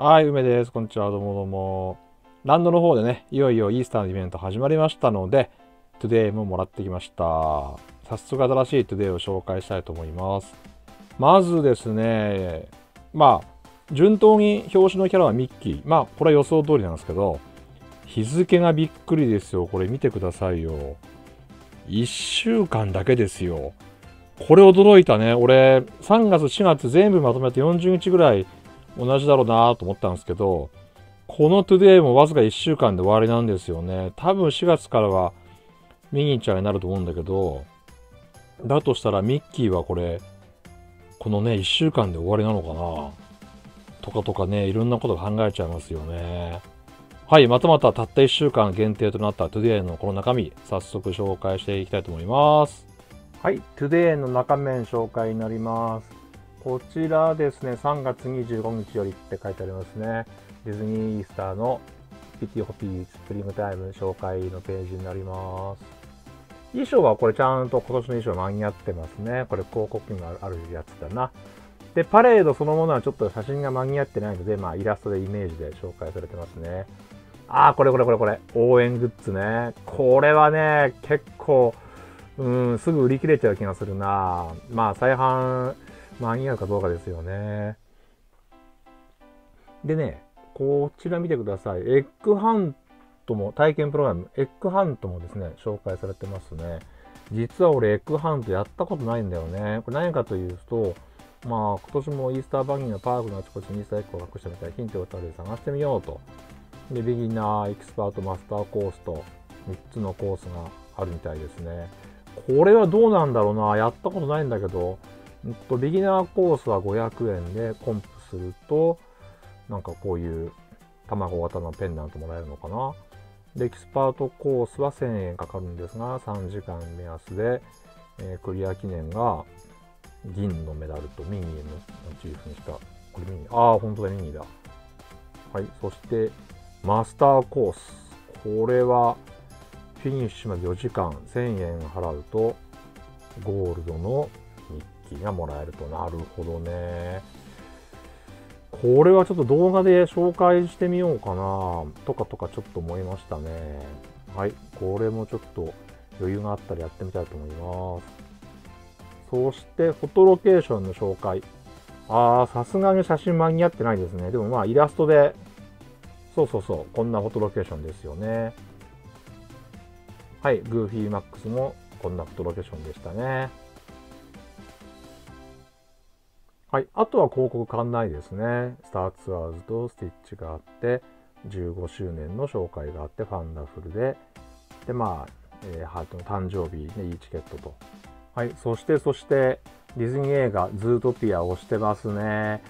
はい、梅です。こんにちは。どうもどうも。ランドの方でね、いよいよイースターのイベント始まりましたので、トゥデイももらってきました。早速新しいトゥデイを紹介したいと思います。まずですね、まあ、順当に表紙のキャラはミッキー。まあ、これは予想通りなんですけど、日付がびっくりですよ。これ見てくださいよ。1週間だけですよ。これ驚いたね。俺、3月、4月全部まとめて40日ぐらい同じだろうなと思ったんですけど、このトゥデイもわずか1週間で終わりなんですよね。多分4月からはミニーちゃんになると思うんだけど、だとしたらミッキーはこれ、このね、1週間で終わりなのかなとかとかね、いろんなこと考えちゃいますよね。はい、またまたたった1週間限定となったトゥデイのこの中身、早速紹介していきたいと思います。はい、トゥデイの中面紹介になります。こちらですね、3月25日よりって書いてありますね。ディズニーイースターのヒッピティホッピティスプリングタイム紹介のページになります。衣装はこれちゃんと今年の衣装間に合ってますね。これ広告にもあるやつだな。で、パレードそのものはちょっと写真が間に合ってないので、まあイラストでイメージで紹介されてますね。あー、これこれこれこれ。応援グッズね。これはね、結構、うん、すぐ売り切れちゃう気がするな。まあ再販間に合うかどうかですよね。でね、こちら見てください。エッグハントも、体験プログラム、エッグハントもですね、紹介されてますね。実は俺、エッグハントやったことないんだよね。これ何かというと、まあ、今年もイースターバニーがパークのあちこちにイースターエッグを隠したみたいヒントをたどって探してみようと。で、ビギナー、エキスパート、マスターコースと3つのコースがあるみたいですね。これはどうなんだろうな。やったことないんだけど、えっと、ビギナーコースは500円でコンプすると、なんかこういう卵型のペンダントもらえるのかな。で、エキスパートコースは1000円かかるんですが、3時間目安で、えークリア記念が銀のメダルとミニーのモチーフにした、これミニー、ああ、本当だ、ミニーだ。はい、そして、マスターコース。これは、フィニッシュまで4時間1000円払うと、ゴールドのミッキーがもらえると。なるほどね。これはちょっと動画で紹介してみようかな。とかとかちょっと思いましたね。はい。これもちょっと余裕があったらやってみたいと思います。そして、フォトロケーションの紹介。あー、さすがに写真間に合ってないですね。でもまあ、イラストで、そうそうそう、こんなフォトロケーションですよね。はい。グーフィーマックスもこんなフォトロケーションでしたね。はい。あとは広告変わんないですね。スターツアーズとスティッチがあって、15周年の紹介があって、ファンダフルで、で、まあ、えーハートの誕生日ね、いいチケットと。はい。そして、そして、ディズニー映画、ズートピア推してますね。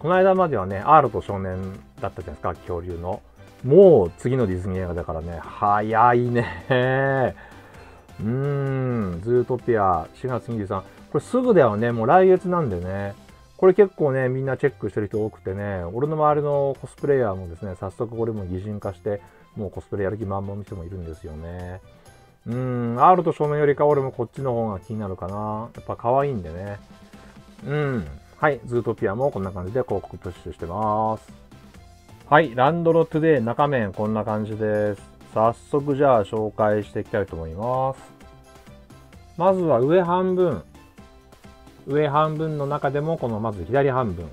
この間まではね、R と少年だったじゃないですか、恐竜の。もう次のディズニー映画だからね、早いね。うーん、ズートピア4月23。これすぐだよね、もう来月なんでね。これ結構ね、みんなチェックしてる人多くてね、俺の周りのコスプレイヤーもですね、早速これも擬人化して、もうコスプレやる気満々の人もいるんですよね。うーん、R と少年よりか俺もこっちの方が気になるかな。やっぱ可愛いんでね。うん。はい、ズートピアもこんな感じで広告プッシュしてます。はい、ランドのトゥデイ中面こんな感じです。早速じゃあ紹介していきたいと思います。まずは上半分。上半分の中でもこのまず左半分。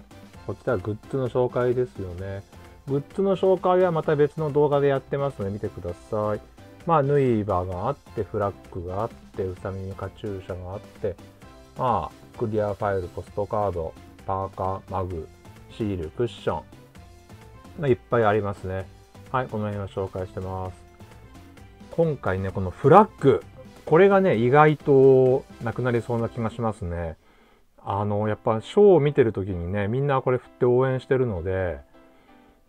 こちらグッズの紹介ですよね。グッズの紹介はまた別の動画でやってますので見てください。まあ、ヌイバーがあって、フラッグがあって、ウサ耳カチューシャがあって、まあ、クリアファイル、ポストカード、パーカー、マグ、シール、クッション。まあ、いっぱいありますね。はい、この辺を紹介してます。今回ね、このフラッグ。これがね、意外となくなりそうな気がしますね。あの、やっぱショーを見てる時にね、みんなこれ振って応援してるので、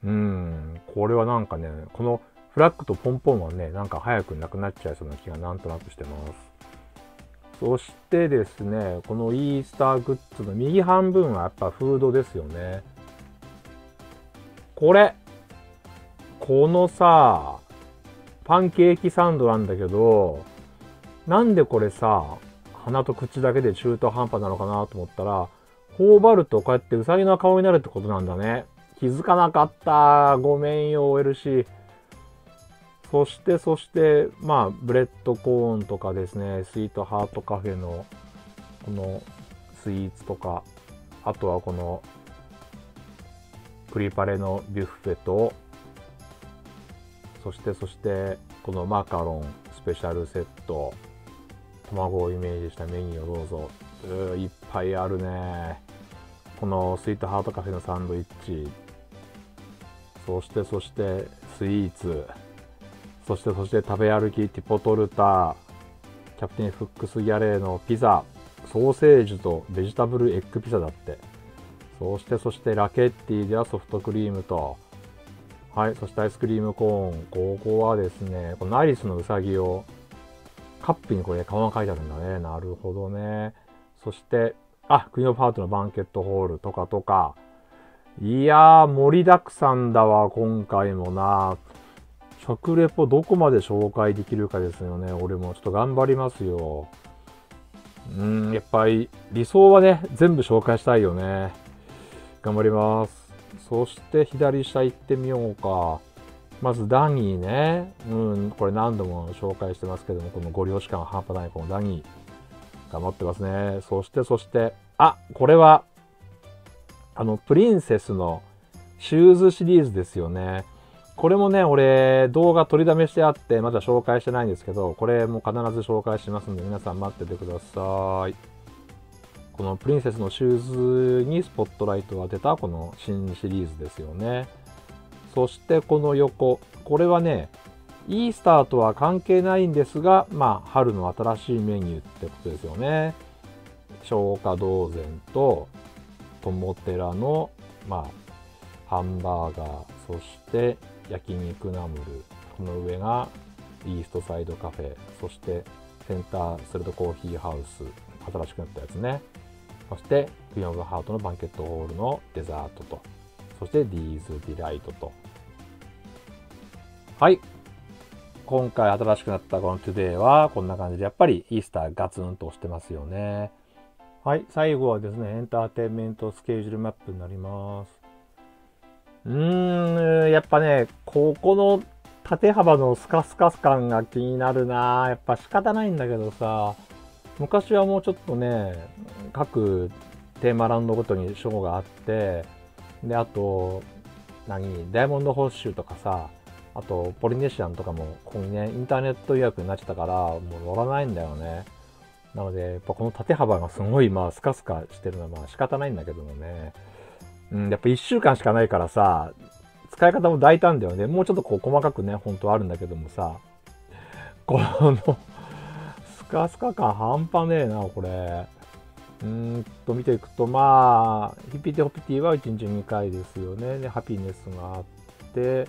うん、これはなんかね、このフラッグとポンポンはね、なんか早くなくなっちゃいそうな気がなんとなくしてます。そしてですね、このイースターグッズの右半分はやっぱフードですよね。これこのさ、パンケーキサンドなんだけど、なんでこれさ、鼻と口だけで中途半端なのかなと思ったら、頬張るとこうやってウサギの顔になるってことなんだね。気づかなかった。ごめんよ、OLC。そして、そして、まあ、ブレッドコーンとかですね、スイートハートカフェの、このスイーツとか、あとはこの、プリパレのビュッフェと、そして、そして、このマカロンスペシャルセット、卵をイメージしたメニューをどうぞ。ういっぱいあるね。このスイートハートカフェのサンドイッチ、そして、そして、スイーツ、そしてそして食べ歩きティポトルタ。キャプテンフックスギャレーのピザ。ソーセージとベジタブルエッグピザだって。そしてそしてラケッティではソフトクリームと。はいそしてアイスクリームコーン。ここはですねこのアリスのうさぎをカップにこれ顔が書いてあるんだねなるほどねそしてあクイーンオブートのバンケットホールとかとかいやー盛りだくさんだわ今回もな食レポどこまで紹介できるかですよね。俺もちょっと頑張りますよ。うん、やっぱり理想はね、全部紹介したいよね。頑張ります。そして左下行ってみようか。まずダニーね。うん、これ何度も紹介してますけども、このご利用し感半端ないこのダニー。頑張ってますね。そして、そして、あ、これは、あの、プリンセスのシューズシリーズですよね。これもね、俺、動画取りだめしてあって、まだ紹介してないんですけど、これも必ず紹介しますんで、皆さん待っててください。このプリンセスのシューズにスポットライトを当てた、この新シリーズですよね。そしてこの横、これはね、イースターとは関係ないんですが、まあ、春の新しいメニューってことですよね。消化同然と、友寺の、まあ、ハンバーガー、そして焼肉ナムルこの上がイーストサイドカフェそしてセンタースレッドコーヒーハウス新しくなったやつね。そしてクイーンオブハートのバンケットホールのデザートとそしてディーズディライトと。はい。今回新しくなったこのトゥデイはこんな感じでやっぱりイースターガツンとしてますよね。はい。最後はですねエンターテインメントスケジュールマップになります。うーん、やっぱね、ここの縦幅のスカスカス感が気になるな。やっぱ仕方ないんだけどさ、昔はもうちょっとね、各テーマランドごとに章があって、で、あと、何、ダイヤモンドホッシュとかさ、あと、ポリネシアンとかも、ここにね、インターネット予約になっちゃったから、もう乗らないんだよね。なので、やっぱこの縦幅がすごい、まあ、スカスカしてるのは、まあ仕方ないんだけどもね。うん、やっぱ1週間しかないからさ、使い方も大胆だよね。もうちょっとこう細かくね、本当はあるんだけどもさ、このスカスカ感半端ねえな、これ。うーんと見ていくと、まあ、ヒピテホピティは1日2回ですよね。で、ハピネスがあって、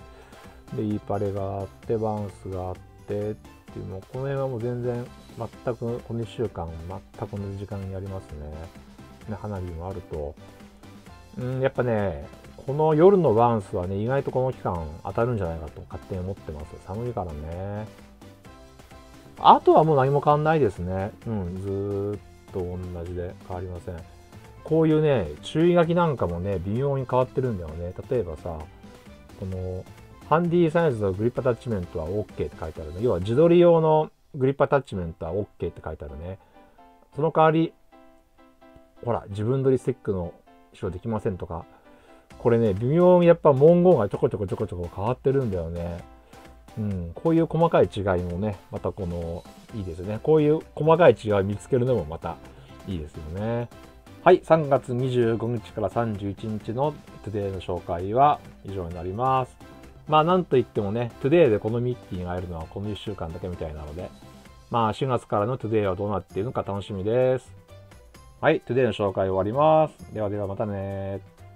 で、イーパレがあって、バウンスがあってっていう、もうこの辺はもう全然、全くこの1週間、全く同じ時間にやりますね。で、花火もあると。うん、やっぱね、この夜のワンスはね、意外とこの期間当たるんじゃないかと勝手に思ってます。寒いからね。あとはもう何も変わんないですね。うん、ずーっと同じで変わりません。こういうね、注意書きなんかもね、微妙に変わってるんだよね。例えばさ、この、ハンディサイズのグリップアタッチメントは OK って書いてあるね。要は自撮り用のグリップアタッチメントは OK って書いてあるね。その代わり、ほら、自分撮りスティックの使用できませんとか、これね、微妙にやっぱ文言がちょこちょこちょこちょこ変わってるんだよね。うん、こういう細かい違いもね、またこの、いいですよね。こういう細かい違いを見つけるのもまたいいですよね。はい、3月25日から31日の Today の紹介は以上になります。まあなんといってもね、Today でこのミッキーがいるのはこの1週間だけみたいなので、まあ4月からの Today はどうなっているのか楽しみです。はい、Today の紹介終わります。ではではまたね